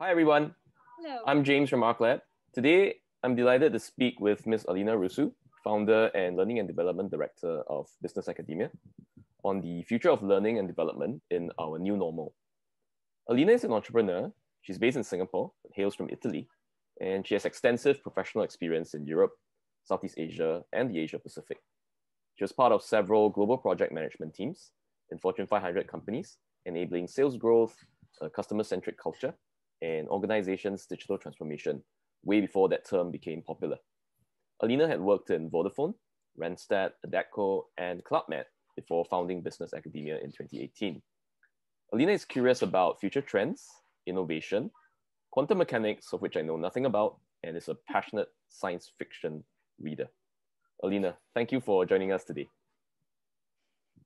Hi, everyone. Hello. I'm James from ArcLab. Today, I'm delighted to speak with Ms. Alina Rusu, founder and Learning and Development Director of Business Academia, on the future of learning and development in our new normal. Alina is an entrepreneur. She's based in Singapore, but hails from Italy, and she has extensive professional experience in Europe, Southeast Asia, and the Asia Pacific. She was part of several global project management teams in Fortune 500 companies, enabling sales growth, a customer centric culture, and organizations' digital transformation way before that term became popular. Alina had worked in Vodafone, Randstad, Adecco, and CloudMed before founding Business Academia in 2018. Alina is curious about future trends, innovation, quantum mechanics, of which I know nothing about, and is a passionate science fiction reader. Alina, thank you for joining us today.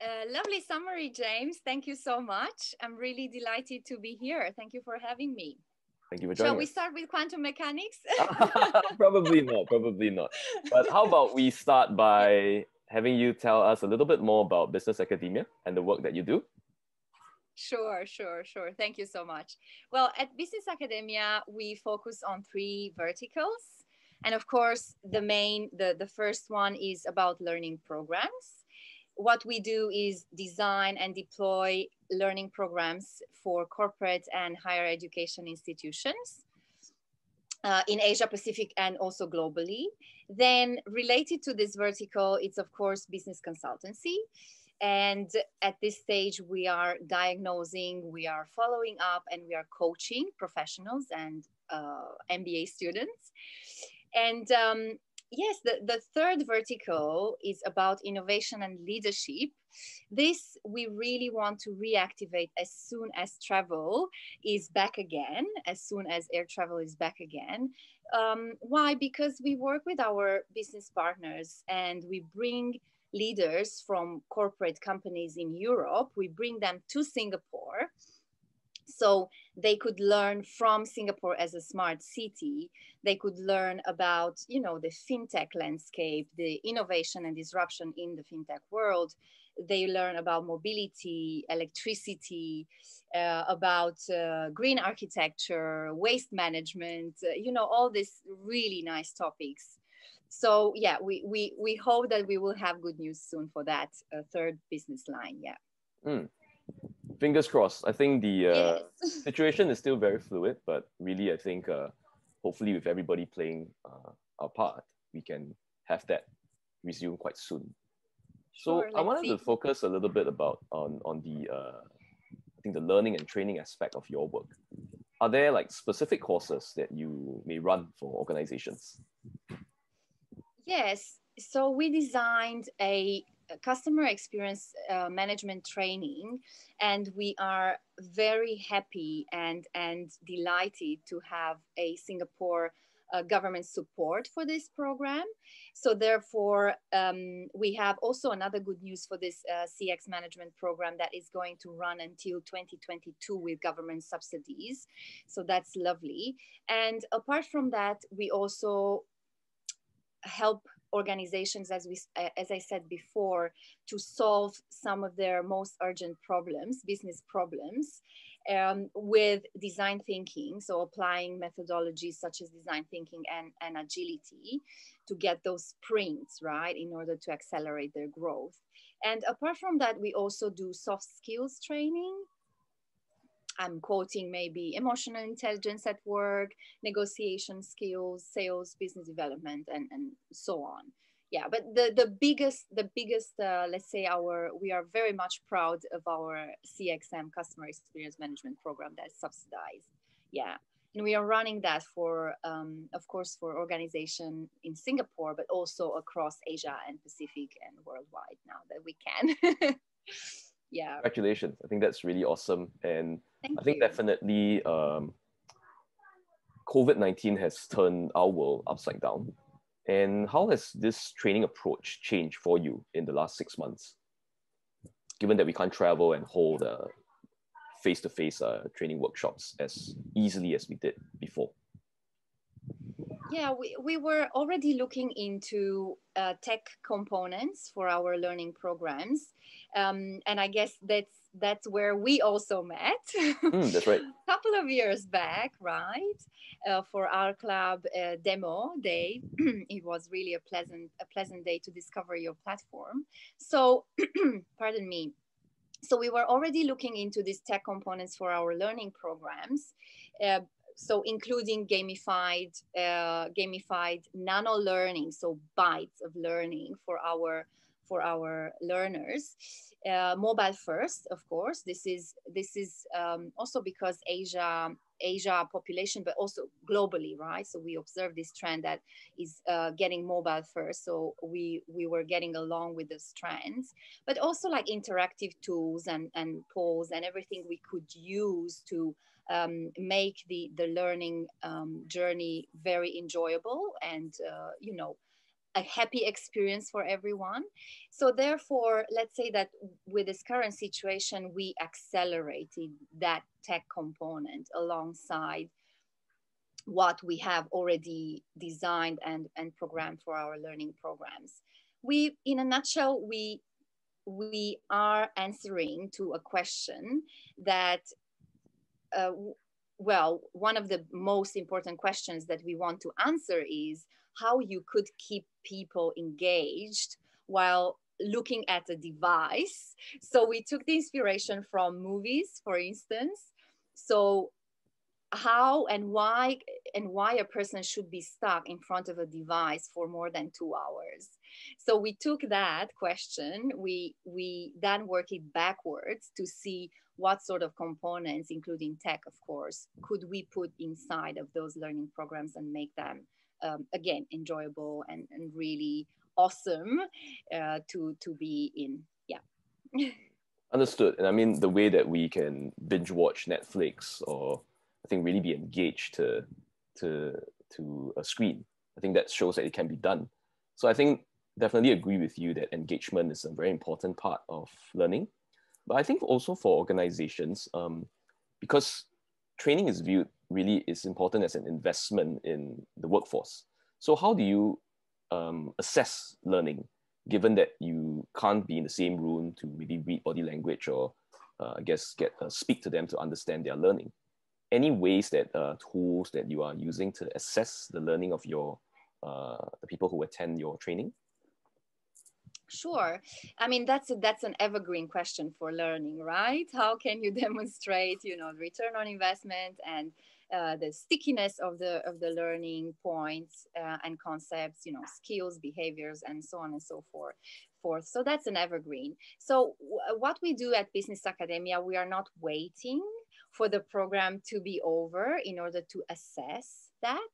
Uh, lovely summary, James. Thank you so much. I'm really delighted to be here. Thank you for having me. Thank you for joining Shall we us. start with quantum mechanics? probably not, probably not. But how about we start by having you tell us a little bit more about Business Academia and the work that you do? Sure, sure, sure. Thank you so much. Well, at Business Academia, we focus on three verticals. And of course, the main, the, the first one is about learning programs what we do is design and deploy learning programs for corporate and higher education institutions uh, in Asia Pacific and also globally. Then related to this vertical, it's of course business consultancy. And at this stage, we are diagnosing, we are following up, and we are coaching professionals and uh, MBA students. And um, yes, the, the third vertical is about innovation and leadership. This we really want to reactivate as soon as travel is back again, as soon as air travel is back again. Um, why? Because we work with our business partners and we bring leaders from corporate companies in Europe, we bring them to Singapore so they could learn from Singapore as a smart city. They could learn about, you know, the fintech landscape, the innovation and disruption in the fintech world. They learn about mobility, electricity, uh, about uh, green architecture, waste management, uh, you know, all these really nice topics. So yeah, we, we, we hope that we will have good news soon for that uh, third business line. Yeah. Mm fingers crossed. I think the uh, yes. situation is still very fluid, but really, I think uh, hopefully with everybody playing uh, our part, we can have that resume quite soon. So Sure, I wanted let's to focus a little bit about on on the uh, I think the learning and training aspect of your work. Are there like specific courses that you may run for organizations? Yes. So we designed a customer experience uh, management training, and we are very happy and and delighted to have a Singapore. Uh, government support for this program. So therefore, um, we have also another good news for this uh, CX management program that is going to run until 2022 with government subsidies. So that's lovely. And apart from that, we also help organizations as we as i said before to solve some of their most urgent problems business problems um, with design thinking so applying methodologies such as design thinking and, and agility to get those sprints right in order to accelerate their growth. And apart from that we also do soft skills training I'm quoting maybe emotional intelligence at work, negotiation skills, sales, business development, and, and so on. Yeah, but the, the biggest, the biggest, uh, let's say our, we are very much proud of our CXM customer experience management program that's subsidized. Yeah, and we are running that for, um, of course, for organization in Singapore, but also across Asia and Pacific and worldwide now that we can. yeah. Congratulations! I think that's really awesome, and Thank I think you. definitely um, COVID 19 has turned our world upside down. And how has this training approach changed for you in the last six months? Given that we can't travel and hold face to face training workshops as easily as we did before. Yeah, we, we were already looking into uh, tech components for our learning programs. Um, and I guess that's that's where we also met. Mm, that's right. a couple of years back, right? Uh, for ArcLab uh, demo day, it was really a pleasant a pleasant day to discover your platform. So, pardon me. So we were already looking into these tech components for our learning programs. So including gamified uh, gamified nano learning so bites of learning for our for our learners. Uh, mobile first of course. This is this is um, also because asia asia population but also globally right? So we observe this trend that is uh, getting mobile first. So we we were getting along with those trends but also like interactive tools and and polls and everything we could use to um, make the the learning um, journey very enjoyable and uh, you know a happy experience for everyone. So therefore, let's say that with this current situation, we accelerated that tech component alongside what we have already designed and, and programmed for our learning programs. We, in a nutshell, we we are answering to a question that uh, well, one of the most important questions that we want to answer is how you could keep people engaged while looking at a device. So we took the inspiration from movies, for instance. So how and why and why a person should be stuck in front of a device for more than two hours so we took that question we we then worked it backwards to see what sort of components including tech of course could we put inside of those learning programs and make them um, again enjoyable and, and really awesome uh, to to be in. Yeah. Understood. And i mean the way that we can binge watch netflix or i think really be engaged to to to a screen i think that shows that it can be done. So i think definitely agree with you that engagement is a very important part of learning. But i think also for organizations um, because training is viewed really is important as an investment in the workforce. So how do you um, assess learning, given that you can't be in the same room to maybe read body language or uh, I guess get uh, speak to them to understand their learning? Any ways that uh, tools that you are using to assess the learning of your uh, the people who attend your training? Sure. I mean, that's a, that's an evergreen question for learning, right? How can you demonstrate, you know, return on investment and uh, the stickiness of the of the learning points uh, and concepts, you know, skills, behaviors, and so on and so forth. Forth. So that's an evergreen. So what we do at Business Academia, we are not waiting for the program to be over in order to assess that.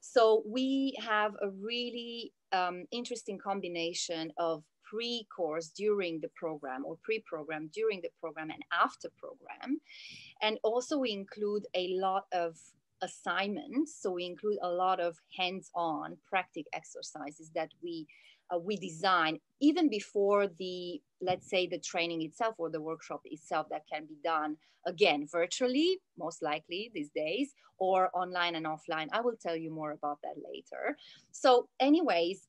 So we have a really um, interesting combination of pre-course during the program or pre-program during the program and after program. And also we include a lot of assignments. So we include a lot of hands-on practice exercises that we uh, we design even before the let's say the training itself or the workshop itself that can be done again virtually most likely these days or online and offline i will tell you more about that later so anyways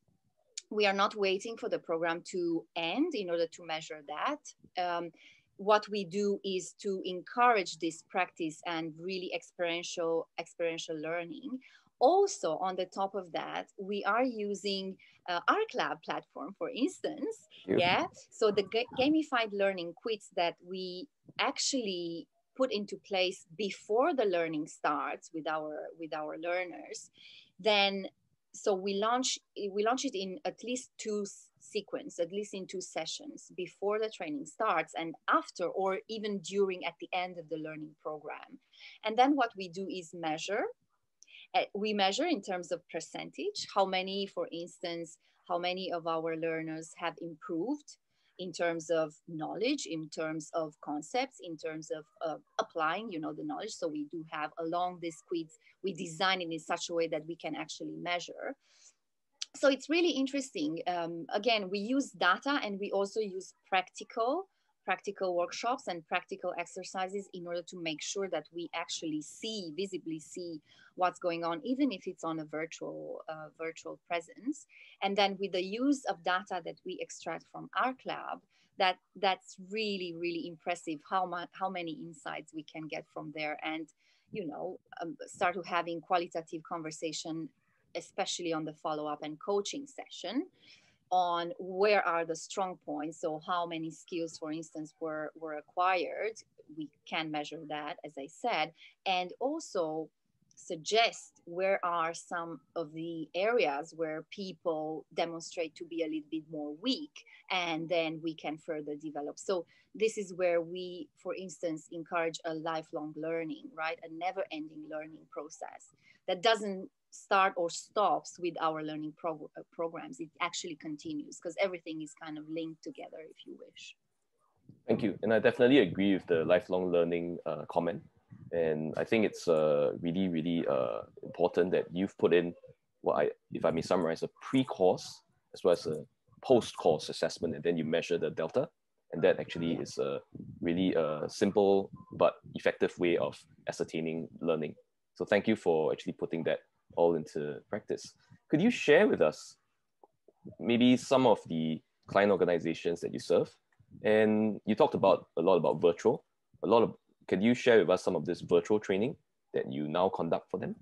we are not waiting for the program to end in order to measure that. Um, what we do is to encourage this practice and really experiential experiential learning. Also, on the top of that, we are using uh, ArcLab platform, for instance. Yeah. So the gamified learning quits that we actually put into place before the learning starts with our with our learners then so we launch we launch it in at least two sequence at least in two sessions before the training starts and after or even during at the end of the learning program. And then what we do is measure. Uh, we measure in terms of percentage how many for instance how many of our learners have improved in terms of knowledge, in terms of concepts, in terms of uh, applying, you know, the knowledge. So we do have along this quiz, we design it in such a way that we can actually measure. So it's really interesting. Um, again, we use data and we also use practical practical workshops and practical exercises in order to make sure that we actually see visibly see what's going on even if it's on a virtual uh, virtual presence. And then with the use of data that we extract from ArcLab that that's really really impressive how much how many insights we can get from there and you know um, start to having qualitative conversation especially on the follow-up and coaching session on where are the strong points. So how many skills for instance were were acquired we can measure that as i said and also suggest where are some of the areas where people demonstrate to be a little bit more weak and then we can further develop. So this is where we for instance encourage a lifelong learning right? A never ending learning process that doesn't start or stops with our learning prog- uh, programs. It actually continues because everything is kind of linked together, if you wish. Thank you. And I definitely agree with the lifelong learning uh, comment. And I think it's uh, really, really uh, important that you've put in what I, if I may summarize, a pre-course as well as a post-course assessment, and then you measure the delta. And that actually is a really uh, simple but effective way of ascertaining learning. So thank you for actually putting that all into practice. Could you share with us maybe some of the client organizations that you serve? And you talked about a lot about virtual, a lot of, can you share with us some of this virtual training that you now conduct for them?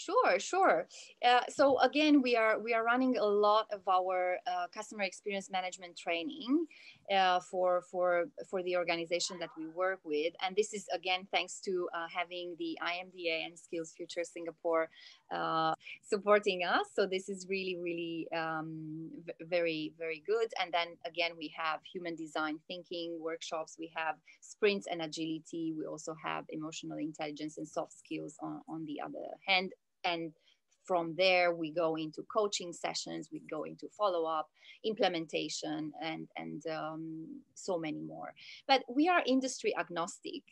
Sure, sure. Uh, so again, we are we are running a lot of our uh, customer experience management training uh, for for for the organization that we work with, and this is again thanks to uh, having the IMDA and SkillsFuture Singapore uh, supporting us. So this is really really um, very very good. And then again, we have human design thinking workshops. We have sprints and agility. We also have emotional intelligence and soft skills on on the other hand and from there we go into coaching sessions we go into follow-up implementation and and um, so many more. But we are industry agnostic.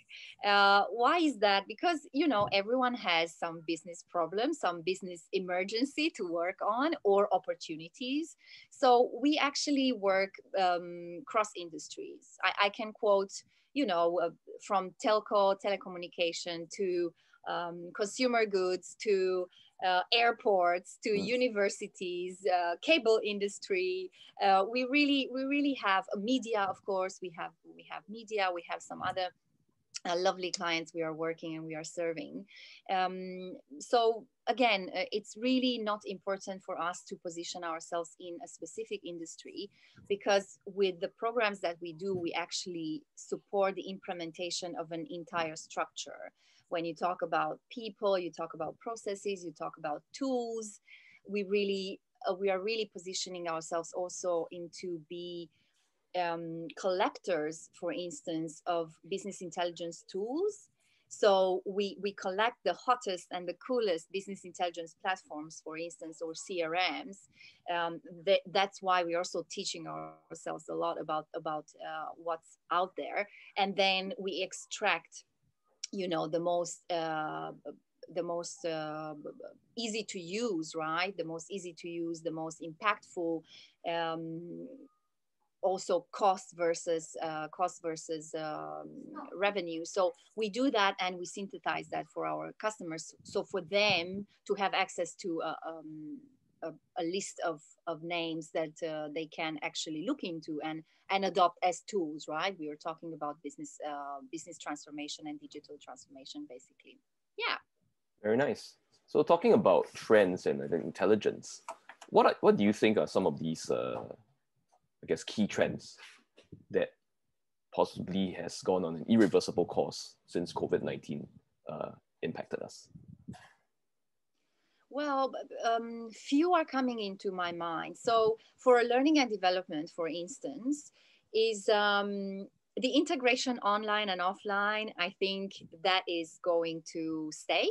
Uh, why is that? Because you know everyone has some business problems some business emergency to work on or opportunities. So we actually work um, cross industries. I, I, can quote you know uh, from telco telecommunication to um, consumer goods to uh, airports to universities, uh, cable industry. Uh, we really, we really have media. Of course, we have we have media. We have some other uh, lovely clients we are working and we are serving. Um, so again, uh, it's really not important for us to position ourselves in a specific industry because with the programs that we do, we actually support the implementation of an entire structure when you talk about people you talk about processes you talk about tools we really uh, we are really positioning ourselves also into be um, collectors for instance of business intelligence tools. So we we collect the hottest and the coolest business intelligence platforms for instance or crms um, th- that's why we're also teaching ourselves a lot about about uh, what's out there. And then we extract you know the most uh, the most uh, easy to use right? The most easy to use the most impactful um, also cost versus uh, cost versus um, revenue. So we do that and we synthesize that for our customers. So for them to have access to a, um, a, a list of, of names that uh, they can actually look into and and adopt as tools, right? We were talking about business uh, business transformation and digital transformation, basically. Yeah. Very nice. So talking about trends and intelligence, what are, what do you think are some of these, uh, I guess, key trends that possibly has gone on an irreversible course since COVID nineteen uh, impacted us? Well, um, few are coming into my mind. So, for learning and development, for instance, is um, the integration online and offline. I think that is going to stay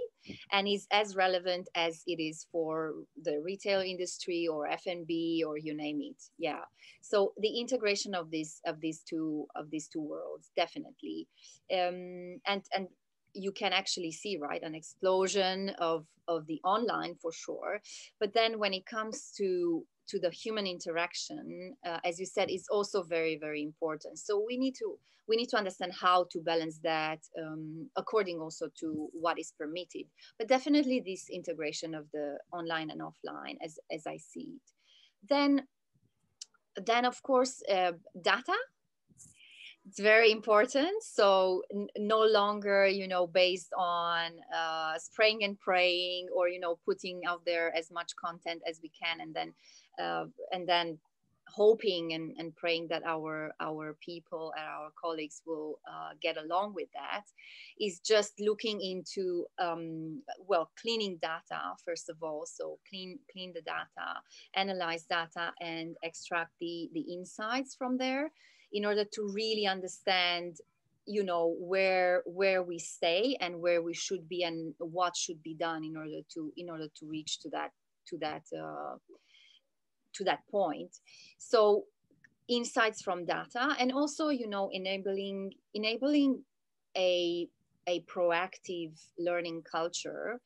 and is as relevant as it is for the retail industry or F&B or you name it. Yeah. So the integration of these of these two of these two worlds definitely, um, and and you can actually see right an explosion of of the online for sure. But then when it comes to to the human interaction uh, as you said is also very very important. So we need to we need to understand how to balance that um, according also to what is permitted. But definitely this integration of the online and offline as as i see it. Then then of course uh, data it's very important. So n- no longer you know based on uh, spraying and praying or you know putting out there as much content as we can and then uh, and then hoping and, and praying that our our people and our colleagues will uh, get along with that. Is just looking into um, well cleaning data first of all. So clean clean the data analyze data and extract the the insights from there in order to really understand you know where where we stay and where we should be and what should be done in order to in order to reach to that to that uh, to that point. So insights from data and also you know enabling enabling a a proactive learning culture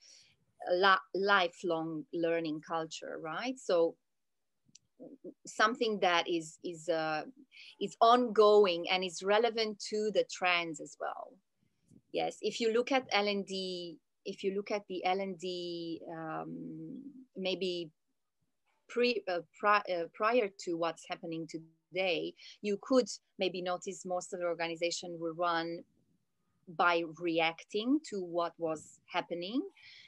a lifelong learning culture right? So something that is is uh, is ongoing and is relevant to the trends as well. Yes, if you look at L&D, if you look at the L&D, um, maybe pre, uh, pri uh, prior to what's happening today, you could maybe notice most of the organization will run by reacting to what was happening.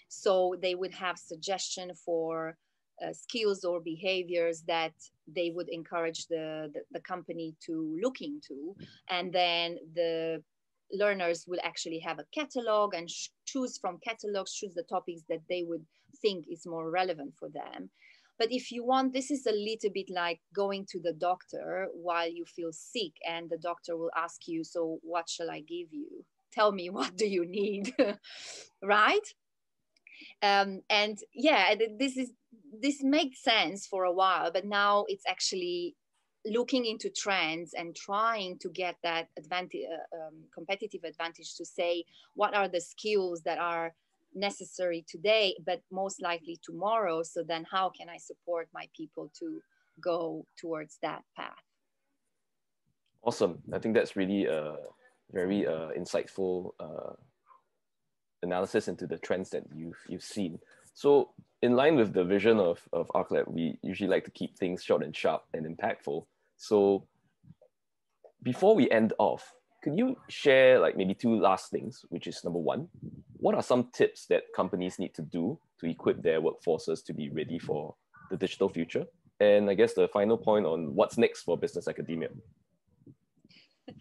So they would have suggestion for uh, skills or behaviors that they would encourage the, the, the, company to look into. And then the learners will actually have a catalog and sh- choose from catalogs, choose the topics that they would think is more relevant for them. But if you want, this is a little bit like going to the doctor while you feel sick, and the doctor will ask you, So, what shall I give you? Tell me, what do you need? right? Um, and yeah, this is this makes sense for a while, but now it's actually looking into trends and trying to get that advantage, uh, um, competitive advantage to say what are the skills that are necessary today, but most likely tomorrow. So then, how can I support my people to go towards that path? Awesome. I think that's really a very uh, insightful uh, analysis into the trends that you've you've seen. So in line with the vision of, of ArcLab, we usually like to keep things short and sharp and impactful. So before we end off, could you share like maybe two last things, which is number one, what are some tips that companies need to do to equip their workforces to be ready for the digital future? And I guess the final point on what's next for business academia.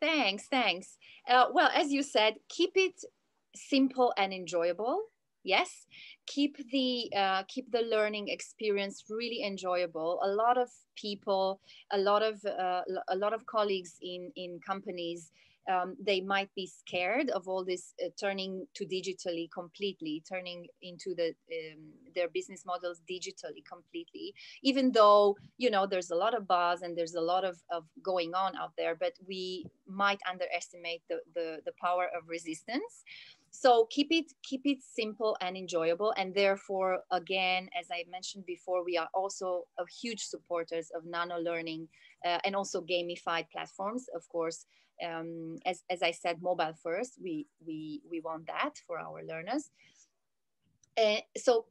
Thanks, thanks. Uh, well, as you said, keep it simple and enjoyable yes. Keep the uh, keep the learning experience really enjoyable. A lot of people a lot of uh, a lot of colleagues in in companies um, they might be scared of all this uh, turning to digitally completely turning into the um, their business models digitally completely. Even though you know there's a lot of buzz and there's a lot of, of going on out there but we might underestimate the, the, the power of resistance so keep it keep it simple and enjoyable. And therefore again as i mentioned before we are also a huge supporters of nano learning uh, and also gamified platforms. Of course um, as, as i said mobile first we we we want that for our learners. So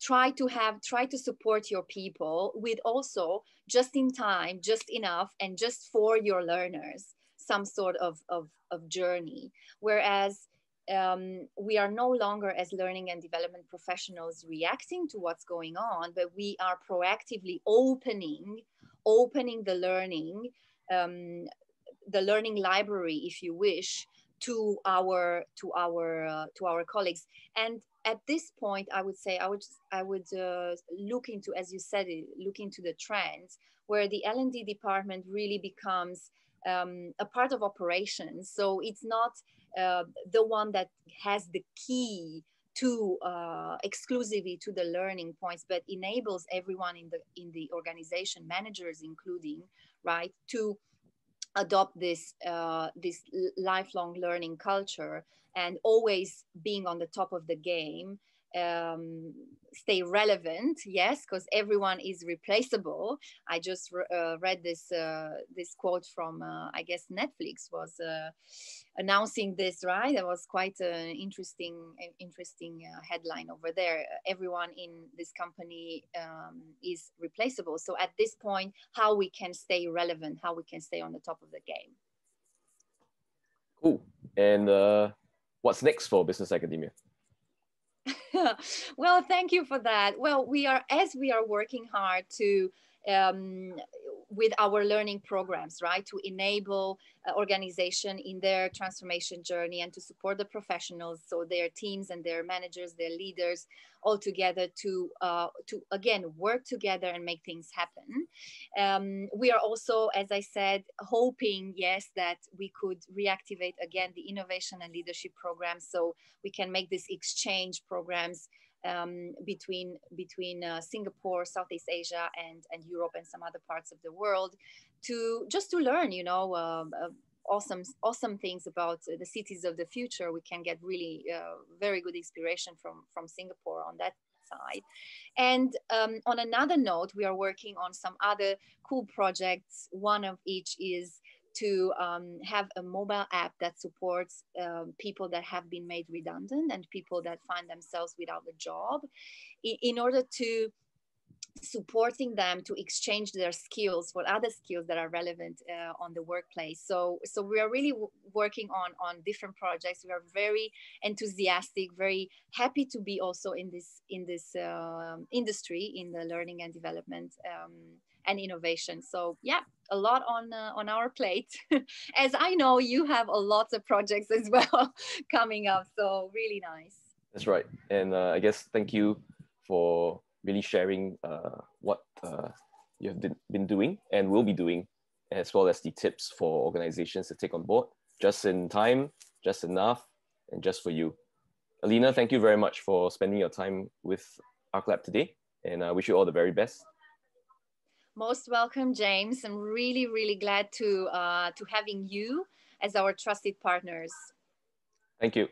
try to have try to support your people with also just in time just enough and just for your learners some sort of of, of journey. Whereas um, we are no longer as learning and development professionals reacting to what's going on but we are proactively opening opening the learning um, the learning library if you wish to our to our uh, to our colleagues. And at this point i would say i would i would uh, look into as you said look into the trends where the l&d department really becomes um, a part of operations. So it's not uh, the one that has the key to uh, exclusively to the learning points, but enables everyone in the in the organization, managers including, right, to adopt this uh, this lifelong learning culture and always being on the top of the game um, stay relevant yes because everyone is replaceable. I just uh, read this uh, this quote from uh, i guess netflix was uh, announcing this right? That was quite an interesting interesting uh, headline over there. Everyone in this company um, is replaceable. So at this point how we can stay relevant how we can stay on the top of the game. Cool. And uh, what's next for business academia well, thank you for that. Well, we are, as we are working hard to um, with our learning programs, right, to enable uh, organization in their transformation journey and to support the professionals, so their teams and their managers, their leaders, all together to uh, to again work together and make things happen. Um, we are also, as I said, hoping yes that we could reactivate again the innovation and leadership programs, so we can make these exchange programs um, between between uh, Singapore, Southeast Asia, and and Europe and some other parts of the world, to just to learn, you know. Um, uh, awesome awesome things about uh, the cities of the future we can get really uh, very good inspiration from from singapore on that side and um, on another note we are working on some other cool projects one of each is to um, have a mobile app that supports um, people that have been made redundant and people that find themselves without a job in, in order to supporting them to exchange their skills for other skills that are relevant uh, on the workplace so so we are really working on on different projects we are very enthusiastic very happy to be also in this in this uh, industry in the learning and development um, and innovation. So yeah, a lot on uh, on our plate. as I know you have a lots of projects as well coming up. So really nice. That's right, and uh, I guess thank you for really sharing uh, what uh, you have been doing and will be doing, as well as the tips for organizations to take on board, just in time, just enough, and just for you. Alina, thank you very much for spending your time with ArcLab today, and I wish you all the very best. Most welcome, James. I'm really, really glad to uh, to having you as our trusted partners. Thank you.